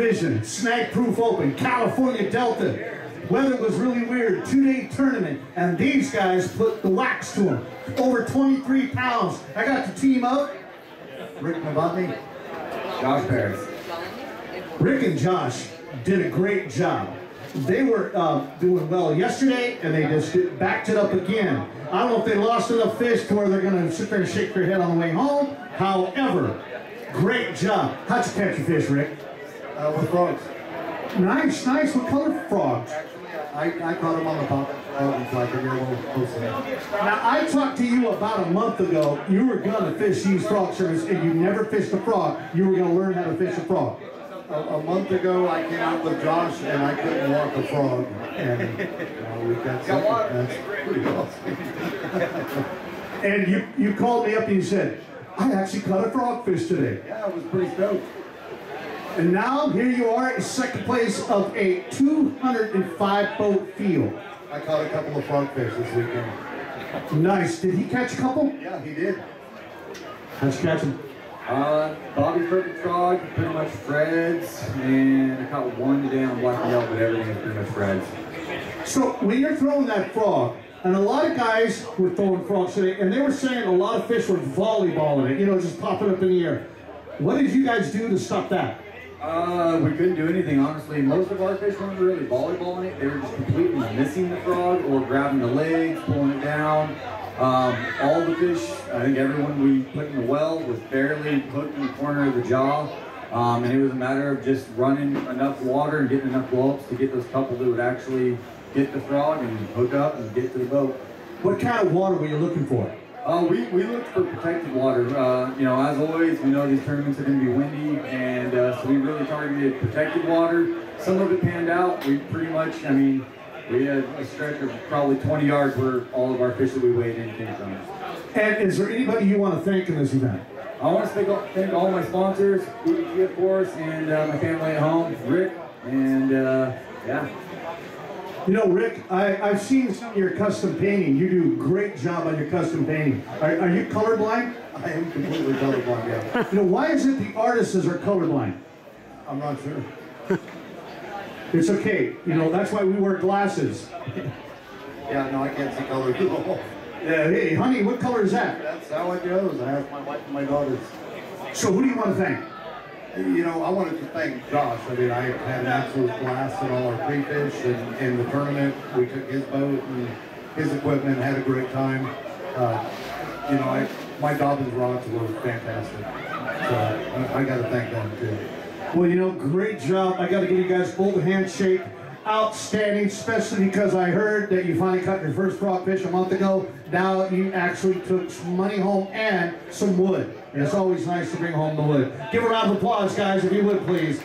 Division, Snag Proof Open, California Delta. Weather was really weird, two-day tournament, and these guys put the wax to them. Over 23 pounds. I got to team up. Rick Novotny, Josh Parris. Rick and Josh did a great job. They were uh, doing well yesterday, and they just backed it up again. I don't know if they lost enough fish to where they're going to sit there and shake their head on the way home. However, great job. How'd you catch your fish, Rick? Uh, with frogs. Nice, nice. What color frogs? I, I caught him on the pop frog so I could get a little closer. Now, I talked to you about a month ago. You were going to fish these frog service, and you never fished a frog. You were going to learn how to fish a frog. A, a month ago, I came out with Josh and I couldn't walk a frog. And uh, we got something. That's pretty awesome. And you, you called me up and you said, I actually caught a frogfish today. Yeah, I was pretty stoked. And now here you are in second place of a 205 boat field. I caught a couple of frogfish this weekend. Nice. Did he catch a couple? Yeah, he did. How'd you catch him? Uh, Bobby Perfect Frog, pretty much Freds, and I caught one today on Black Yelp, but everything is pretty much Freds. So when you're throwing that frog, and a lot of guys were throwing frogs today, and they were saying a lot of fish were volleyballing it, you know, just popping up in the air. What did you guys do to stop that? Uh, we couldn't do anything, honestly. Most of our fish weren't really volleyballing it. They were just completely missing the frog or grabbing the legs, pulling it down. Um, all the fish, I think everyone we put in the well was barely hooked in the corner of the jaw. Um, and it was a matter of just running enough water and getting enough whelps to get those couple that would actually get the frog and hook up and get to the boat. What kind of water were you looking for? Uh, we, we look for protected water. Uh, you know, as always, we know these tournaments are going to be windy, and uh, so we really targeted protected water. Some of it panned out. We pretty much, I mean, we had a stretch of probably 20 yards where all of our fish that we weighed in came from. And is there anybody you want to thank in this event? I want to thank all, thank all my sponsors, BBG of course, and uh, my family at home, Rick, and uh, yeah. You know, Rick, I, I've seen some of your custom painting. You do a great job on your custom painting. Are, are you colorblind? I am completely colorblind, yeah. You know, why is it the artists are colorblind? I'm not sure. It's okay. You know, that's why we wear glasses. Yeah, no, I can't see color at all. Yeah, hey, honey, what color is that? That's how it goes. I asked my wife and my daughters. So who do you want to thank? You know, I wanted to thank Josh. I mean, I had an absolute blast in all our pre-fish and in the tournament. We took his boat and his equipment, had a great time. Uh, you know, I, my Dobyns rods were fantastic. So I, I got to thank them too. Well, you know, great job. I got to give you guys both a handshake. Outstanding, especially because I heard that you finally caught your first frogfish a month ago. Now you actually took some money home and some wood. And it's always nice to bring home the wood. Give a round of applause, guys, if you would, please.